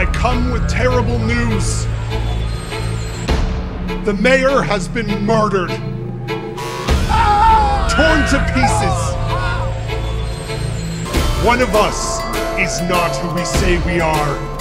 I come with terrible news. The mayor has been murdered. Torn to pieces. One of us is not who we say we are.